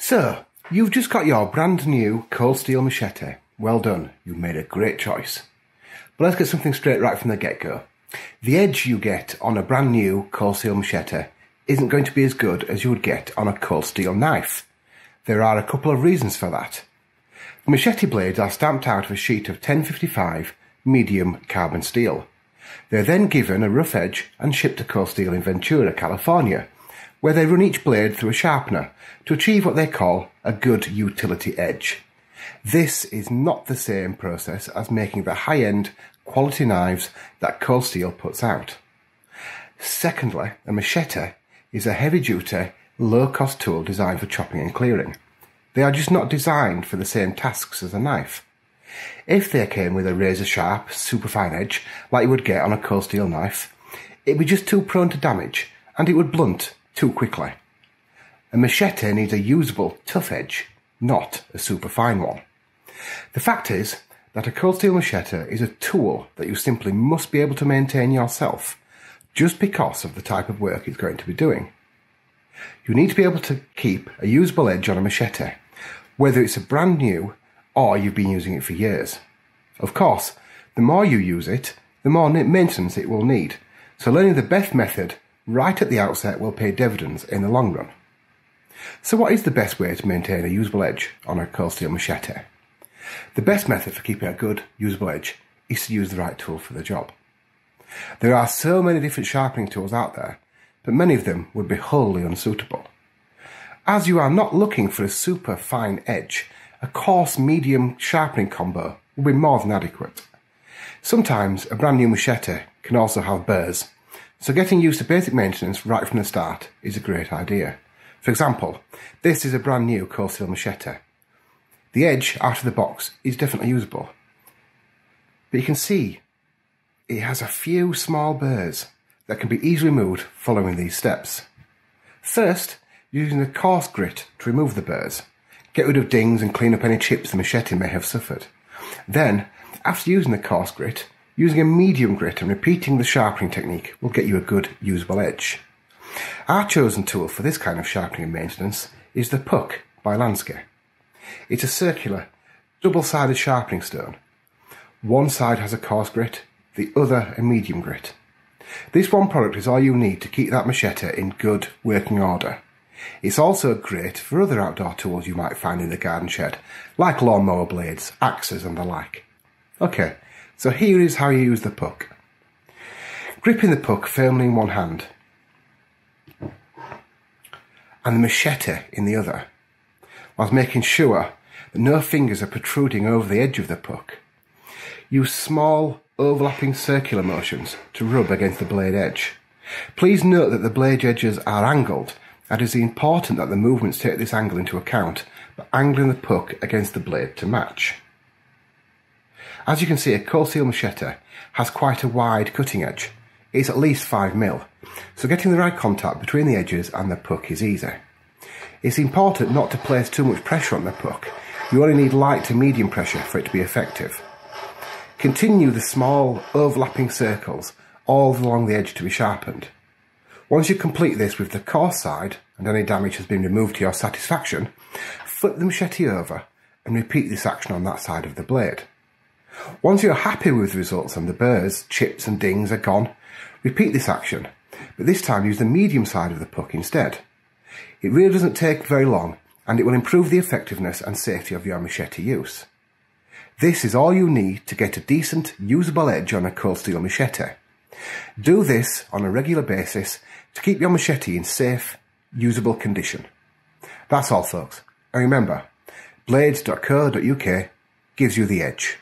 So, you've just got your brand new cold steel machete. Well done, you've made a great choice. But let's get something straight right from the get-go. The edge you get on a brand new cold steel machete isn't going to be as good as you would get on a cold steel knife. There are a couple of reasons for that. The machete blades are stamped out of a sheet of 1055 medium carbon steel. They're then given a rough edge and shipped to Cold Steel in Ventura, California, where they run each blade through a sharpener to achieve what they call a good utility edge. This is not the same process as making the high-end quality knives that Cold Steel puts out. Secondly, a machete is a heavy-duty, low-cost tool designed for chopping and clearing. They are just not designed for the same tasks as a knife. If they came with a razor sharp, superfine edge, like you would get on a cold steel knife, it'd be just too prone to damage and it would blunt too quickly. A machete needs a usable, tough edge, not a superfine one. The fact is that a cold steel machete is a tool that you simply must be able to maintain yourself, just because of the type of work it's going to be doing. You need to be able to keep a usable edge on a machete, whether it's a brand new or you've been using it for years. Of course, the more you use it, the more maintenance it will need, so learning the best method right at the outset will pay dividends in the long run. So what is the best way to maintain a usable edge on a cold steel machete? The best method for keeping a good, usable edge is to use the right tool for the job. There are so many different sharpening tools out there, but many of them would be wholly unsuitable. As you are not looking for a super fine edge, a coarse medium sharpening combo will be more than adequate. Sometimes a brand new machete can also have burrs, so getting used to basic maintenance right from the start is a great idea. For example, this is a brand new cold machete. The edge out of the box is definitely usable, but you can see it has a few small burrs that can be easily removed following these steps. First, using a coarse grit to remove the burrs. Get rid of dings and clean up any chips the machete may have suffered. Then, after using the coarse grit, using a medium grit and repeating the sharpening technique will get you a good usable edge. Our chosen tool for this kind of sharpening and maintenance is the Puck by Lansky. It's a circular, double-sided sharpening stone. One side has a coarse grit, the other a medium grit. This one product is all you need to keep that machete in good working order. It's also great for other outdoor tools you might find in the garden shed, like lawnmower blades, axes and the like. Okay, so here is how you use the puck. Gripping the puck firmly in one hand and the machete in the other, whilst making sure that no fingers are protruding over the edge of the puck. Use small overlapping circular motions to rub against the blade edge. Please note that the blade edges are angled and it is important that the movements take this angle into account by angling the puck against the blade to match. As you can see, a cold steel machete has quite a wide cutting edge. It's at least 5mm, so getting the right contact between the edges and the puck is easy. It's important not to place too much pressure on the puck. You only need light to medium pressure for it to be effective. Continue the small overlapping circles all along the edge to be sharpened. Once you complete this with the coarse side and any damage has been removed to your satisfaction, flip the machete over and repeat this action on that side of the blade. Once you're happy with the results and the burrs, chips and dings are gone, repeat this action, but this time use the medium side of the puck instead. It really doesn't take very long and it will improve the effectiveness and safety of your machete use. This is all you need to get a decent, usable edge on a cold steel machete. Do this on a regular basis to keep your machete in safe, usable condition. That's all folks. And remember, blades.co.uk gives you the edge.